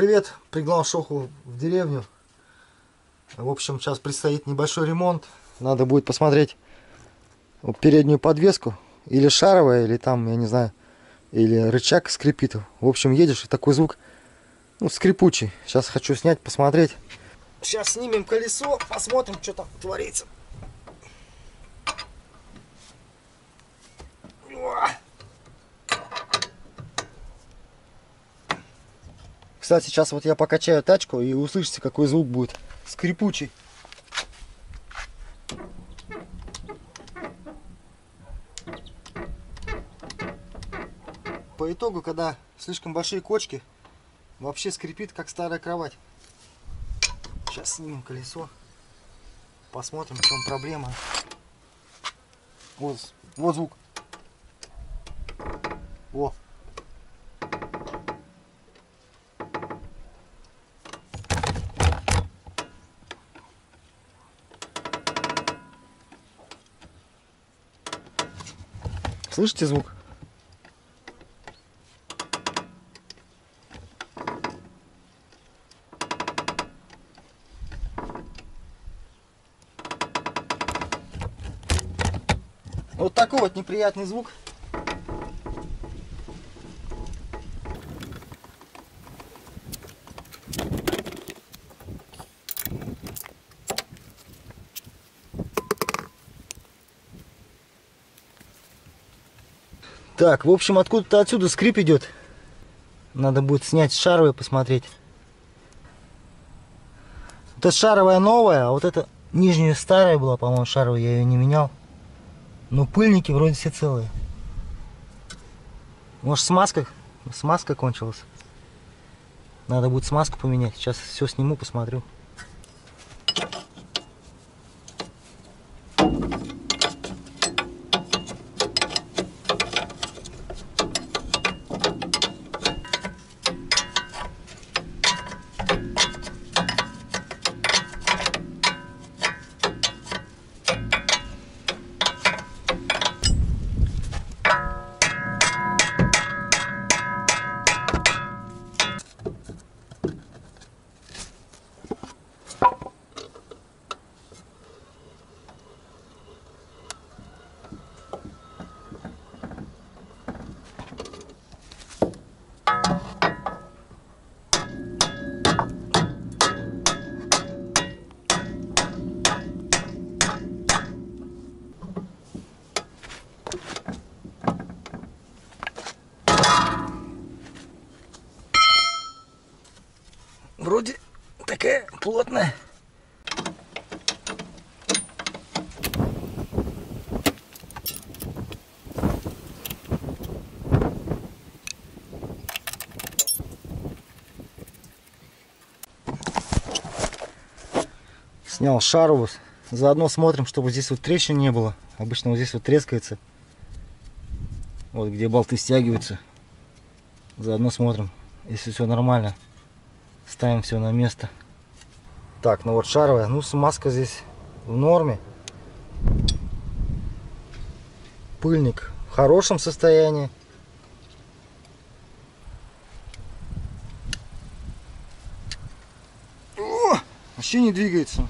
привет! Пригнал Шоху в деревню. В общем, сейчас предстоит небольшой ремонт. Надо будет посмотреть переднюю подвеску. Или шаровая, или там, я не знаю, или рычаг скрипит. В общем, едешь, и такой звук, ну, скрипучий. Сейчас хочу снять, посмотреть. Сейчас снимем колесо, посмотрим, что там творится. Кстати, сейчас вот я покачаю тачку и услышите, какой звук будет. Скрипучий. По итогу, когда слишком большие кочки, вообще скрипит, как старая кровать. Сейчас снимем колесо. Посмотрим, в чем проблема. Вот, вот звук. Во. Слышите звук? Вот такой вот неприятный звук. Так, в общем, откуда-то отсюда скрип идет. Надо будет снять шаровые, посмотреть. Это шаровая новая, а вот это нижняя старая была, по-моему, шаровая, я ее не менял. Но пыльники вроде все целые. Может смазка? Смазка кончилась. Надо будет смазку поменять. Сейчас все сниму, посмотрю. вроде плотная. Снял шару. Заодно смотрим, чтобы здесь вот трещин не было. Обычно вот здесь вот трескается. Вот где болты стягиваются. Заодно смотрим, если все нормально. Ставим все на место. Так, ну вот шаровая. Ну, смазка здесь в норме. Пыльник в хорошем состоянии. О, вообще не двигается.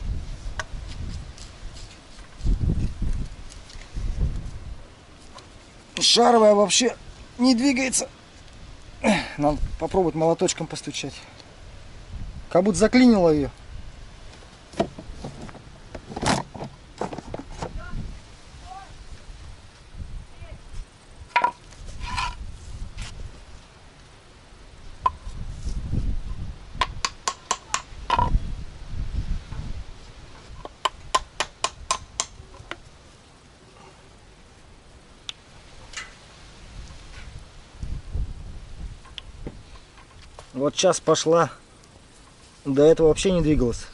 Шаровая вообще не двигается. Надо попробовать молоточком постучать. Как будто заклинило ее. Вот сейчас пошла до этого вообще не двигалась.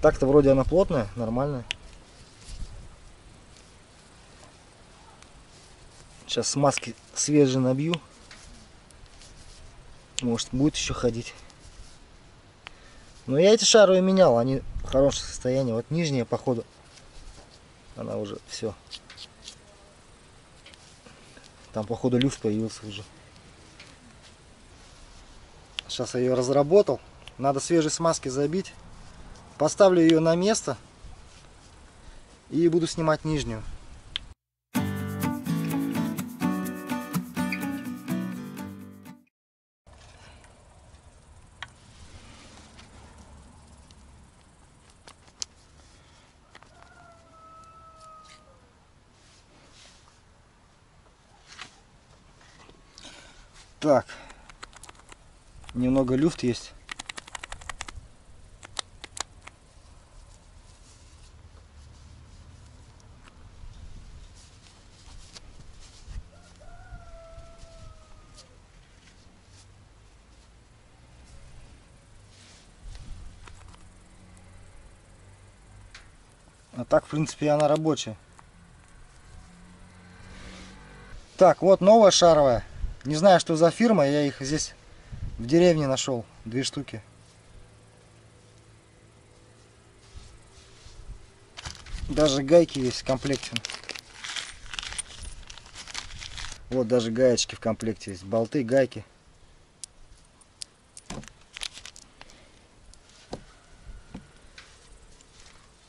Так-то вроде она плотная, нормальная. Сейчас смазки свежие набью. Может будет еще ходить. Но я эти шаровые менял, они в хорошем состоянии. Вот нижняя, походу, она уже все. Там, походу, люфт появился уже. Сейчас я ее разработал. Надо свежей смазки забить. Поставлю ее на место. И буду снимать нижнюю. Так. Немного люфт есть. А так, в принципе, она рабочая. Так, вот новая шаровая. Не знаю, что за фирма, я их здесь в деревне нашел. Две штуки. Даже гайки есть в комплекте. Вот даже гаечки в комплекте есть. Болты, гайки.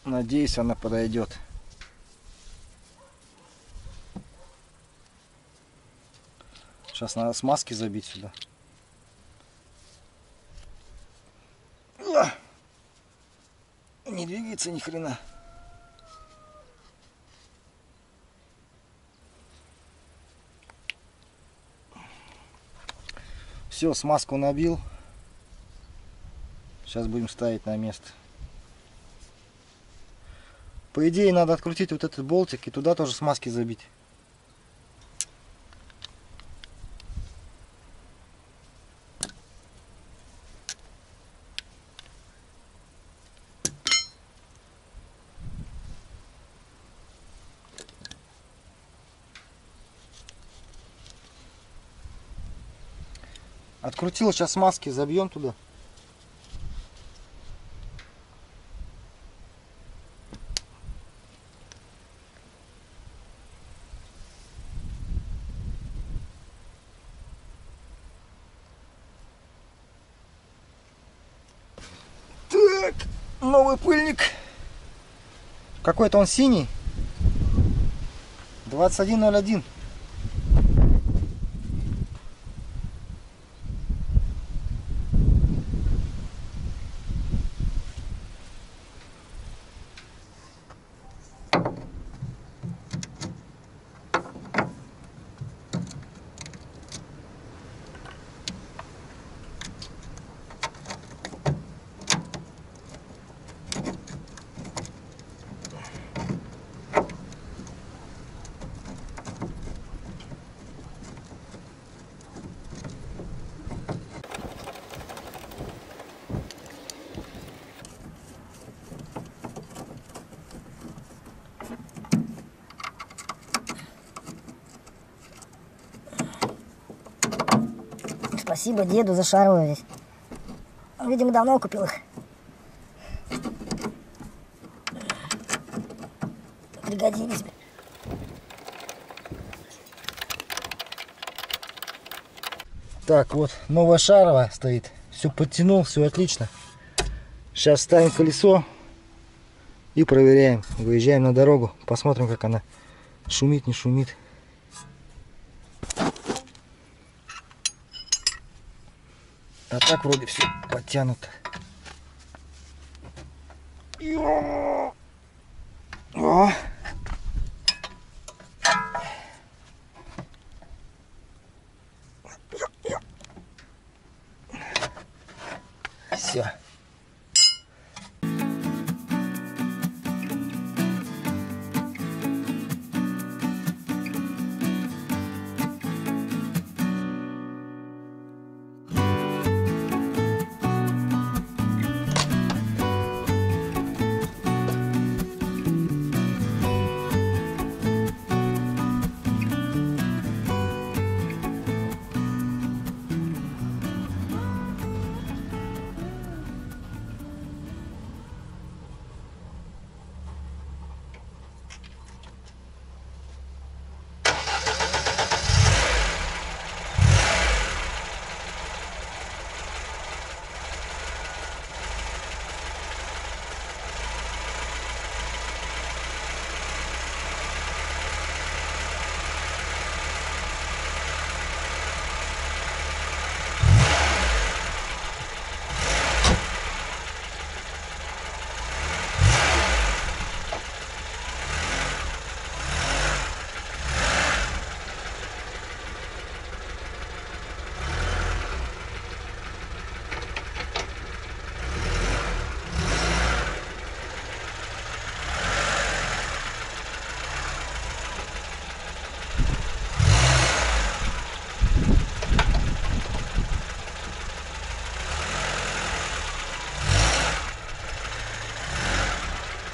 Надеюсь, она подойдет. Сейчас надо смазки забить сюда. Не двигается ни хрена. Все, смазку набил. Сейчас будем ставить на место. По идее, надо открутить вот этот болтик и туда тоже смазки забить. Открутил, сейчас маски забьем туда. Так, новый пыльник. Какой-то он синий. 2101. Спасибо деду за шаровые здесь. Видимо, давно купил их. Пригодились. Так, вот новая шаровая стоит. Все подтянул, все отлично. Сейчас ставим колесо и проверяем. Выезжаем на дорогу, посмотрим, как она шумит, не шумит. Так вроде все подтянуто. О!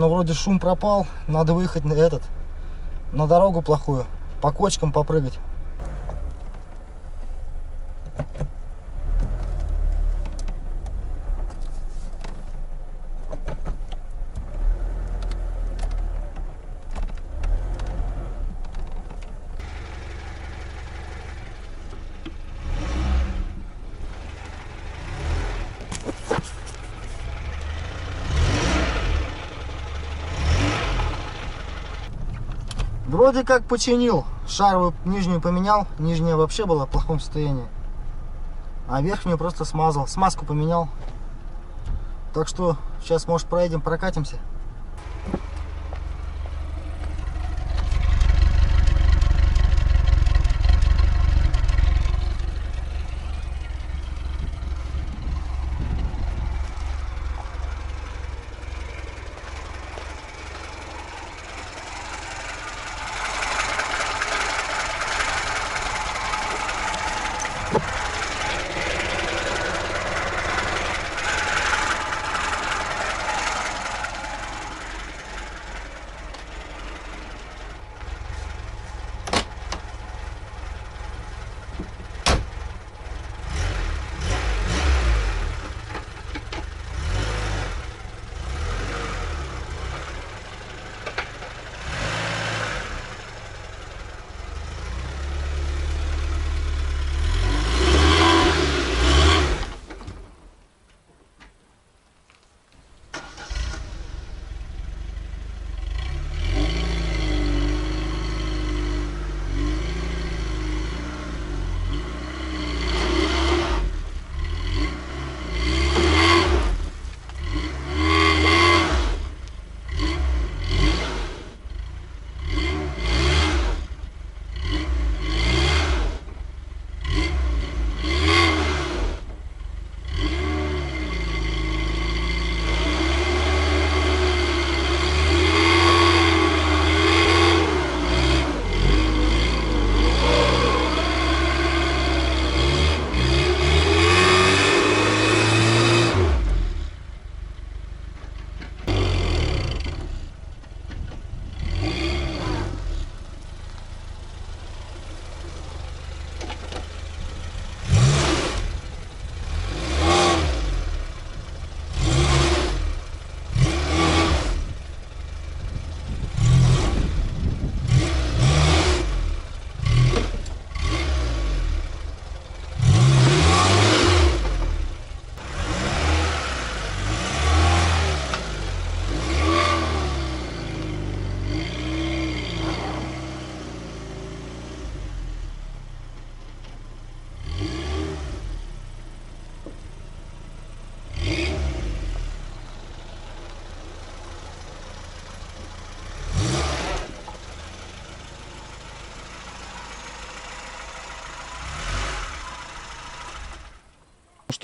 Но вроде шум пропал. Надо выехать на этот, на дорогу плохую. По кочкам попрыгать. Вроде как починил. Шаровую нижнюю поменял. Нижняя вообще была в плохом состоянии. А верхнюю просто смазал. Смазку поменял. Так что сейчас, может, проедем, прокатимся.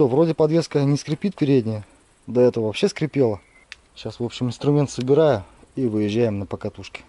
Что, вроде подвеска не скрипит передняя. До этого вообще скрипела. Сейчас, в общем, инструмент собираю и выезжаем на покатушке.